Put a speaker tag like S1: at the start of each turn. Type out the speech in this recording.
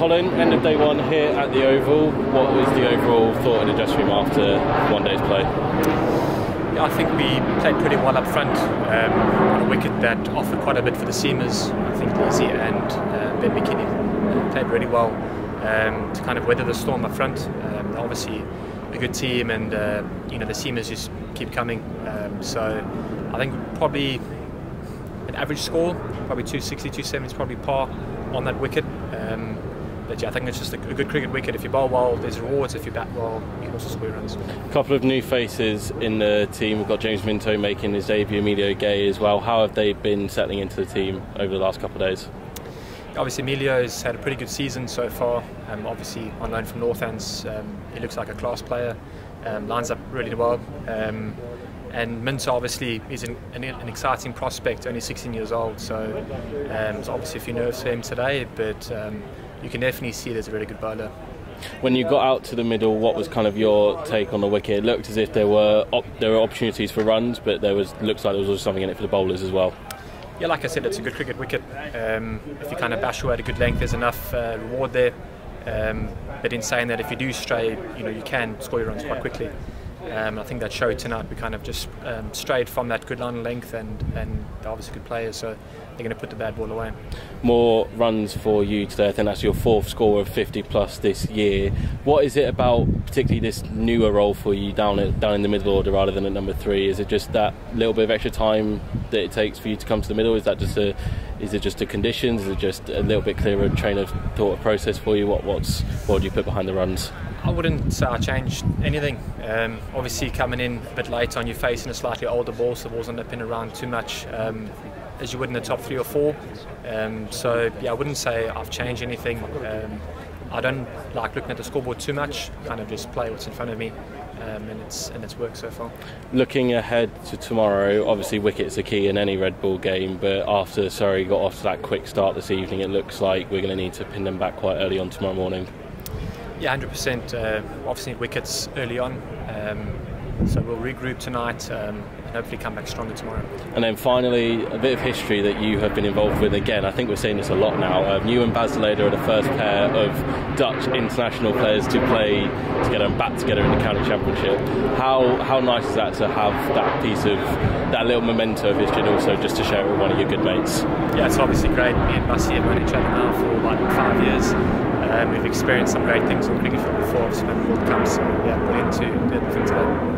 S1: Colin, end of day one here at the Oval. What was the overall thought in the dressing room after one day's play?
S2: I think we played pretty well up front um, on a wicket that offered quite a bit for the seamers. I think Leesy and uh, Ben McKinney played really well um, to kind of weather the storm up front. Um, obviously, a good team, and uh, you know the seamers just keep coming. Um, so I think probably an average score, probably 260, 270 is probably par on that wicket. Um, but yeah, I think it's just a, good cricket wicket. If you bowl well, there's rewards. If you bat well, you can also score runs.
S1: A couple of new faces in the team. We've got James Minto making his debut, Emilio Gay as well. How have they been settling into the team over the last couple of days?
S2: Obviously, Emilio has had a pretty good season so far. Um, obviously, on loan from Northants, um, he looks like a class player. Um, lines up really well. Um, and Minto obviously is an, an, an, exciting prospect, only 16 years old. So um, there's obviously a few nerves for him today, but um, you can definitely see there's a really good bowler.
S1: When you got out to the middle, what was kind of your take on the wicket? It looked as if there were op- there were opportunities for runs, but there was looks like there was also something in it for the bowlers as well.
S2: Yeah, like I said, it's a good cricket wicket. Um, if you kind of bash away at a good length, there's enough uh, reward there. Um, but in saying that, if you do stray, you know you can score your runs quite quickly. Um, I think that showed tonight. We kind of just um, strayed from that good line length, and, and obviously good players, so they're going to put the bad ball away.
S1: More runs for you today. I think that's your fourth score of 50 plus this year. What is it about, particularly this newer role for you down at, down in the middle order rather than at number three? Is it just that little bit of extra time that it takes for you to come to the middle? Is that just a is it just the conditions? Is it just a little bit clearer train of thought process for you? What what's what do you put behind the runs?
S2: I wouldn't say I changed anything. Um, obviously, coming in a bit late on, you're facing a slightly older ball, so ball's not nipping around too much um, as you would in the top three or four. Um, so, yeah, I wouldn't say I've changed anything. Um, I don't like looking at the scoreboard too much, kind of just play what's in front of me. Um, and it's and it's worked so far.
S1: Looking ahead to tomorrow, obviously wickets are key in any red ball game, but after Surrey got off to that quick start this evening, it looks like we're going to need to pin them back quite early on tomorrow morning.
S2: Yeah, 100%. Uh, obviously, wickets early on. Um, so we'll regroup tonight um, and hopefully come back stronger tomorrow.
S1: And then finally, a bit of history that you have been involved with again. I think we're seeing this a lot now. Um, you and Bas de Leede are the first pair of Dutch international players to play together and bat together in the county championship. How how nice is that to have that piece of that little memento of history and also just to share it with one of your good mates?
S2: Yeah, it's obviously great. Me and Bassi have known each other now for like five years. Um, we've experienced some great things on cricket before, obviously, the World Cup, so yeah, brilliant to do everything today.